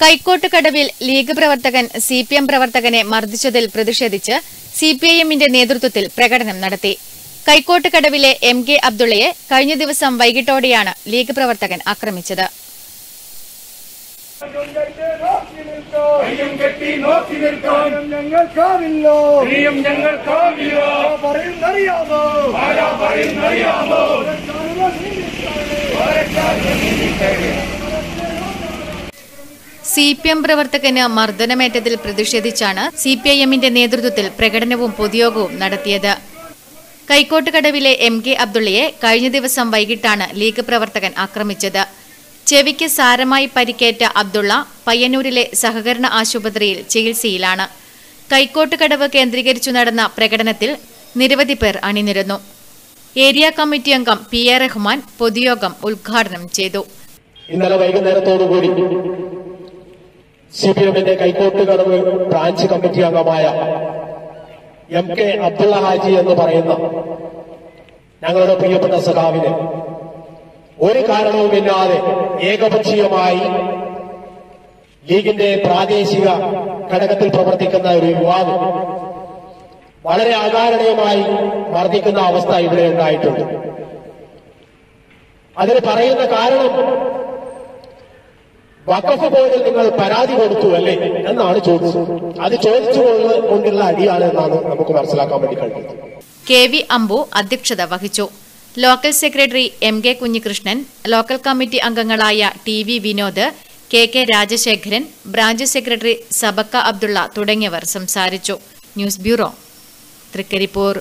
കൈക്കോട്ടുകടവിൽ league പ്രവർത്തകൻ C P M പ്രവർത്തകനെ മർദ്ദിച്ചതിൽ പ്രതിഷേധിച്ച് സി പി ഐ എമ്മിന്റെ നേതൃത്വത്തിൽ പ്രകടനം നടത്തി. കൈക്കോട്ടുകടവിലെ എം കെ അബ്ദുള്ളയെ കഴിഞ്ഞ ദിവസം വൈകിട്ടോടെയാണ് ലീഗ് പ്രവർത്തകൻ ആക്രമിച്ചത്. ഞങ്ങൾക്കാവില്ലോ. പറയുന്നറിയാമോ? പറയുന്നറിയാമോ? സി പി എം പ്രവർത്തകന് മർദ്ദനമേറ്റതിൽ പ്രതിഷേധിച്ചാണ് സി പി ഐ എമ്മിന്റെ നേതൃത്വത്തിൽ പ്രകടനവും പൊതുയോഗവും നടത്തിയത്. കൈക്കോട്ടുകടവിലെ എം കെ അബ്ദുള്ളയെ കഴിഞ്ഞ ദിവസം വൈകിട്ടാണ് ലീഗ് പ്രവർത്തകൻ ആക്രമിച്ചത്. ചെവിക്ക് സാരമായി പരിക്കേറ്റ അബ്ദുള്ള പയ്യന്നൂരിലെ സഹകരണ ആശുപത്രിയിൽ ചികിത്സയിലാണ്. കൈക്കോട്ടുകടവ് കേന്ദ്രീകരിച്ചു നടന്ന പ്രകടനത്തിൽ നിരവധി പേർ അണിനിരന്നു. ഏരിയ കമ്മിറ്റി അംഗം പി എ റഹ്മാൻ പൊതുയോഗം ഉദ്ഘാടനം ചെയ്തു. ഇന്നലെ വൈകുന്നേരത്തോടുകൂടി സി പി എമ്മിന്റെ കൈക്കോട്ടുകടവ് ബ്രാഞ്ച് കമ്മിറ്റി അംഗമായ എം കെ അബ്ദുള്ള ഹാജി എന്ന് പറയുന്ന ഞങ്ങളുടെ പ്രിയപ്പെട്ട സഖാവിന് ഒരു കാരണവുമില്ലാതെ ഏകപക്ഷീയമായി ലീഗിന്റെ പ്രാദേശിക ഘടകത്തിൽ പ്രവർത്തിക്കുന്ന ഒരു യുവാവ് വളരെ അകാരണീയമായി മർദ്ദിക്കുന്ന അവസ്ഥ ഇവിടെ ഉണ്ടായിട്ടുണ്ട്. അതിന് പറയുന്ന കാരണം വഖഫ് ബോർഡിൽ നിങ്ങൾ പരാതി കൊടുത്തു അല്ലേ? എന്നാണ് ചോദിച്ചത് അത് ചോദിച്ചു കൊണ്ടുള്ള അടിയാണ് എന്നാണ് നമുക്ക് മനസ്സിലാക്കാൻ വേണ്ടി കഴിഞ്ഞത്. കെ വി അമ്പു അധ്യക്ഷത വഹിച്ചു. Local secretary M K Kunhikrishnan local committee അംഗങ്ങളായ T V Vinod K K Rajasekharan branch secretary സബക്ക Abdulla തുടങ്ങിയവർ സംസാരിച്ചു. News bureau Trikaripur.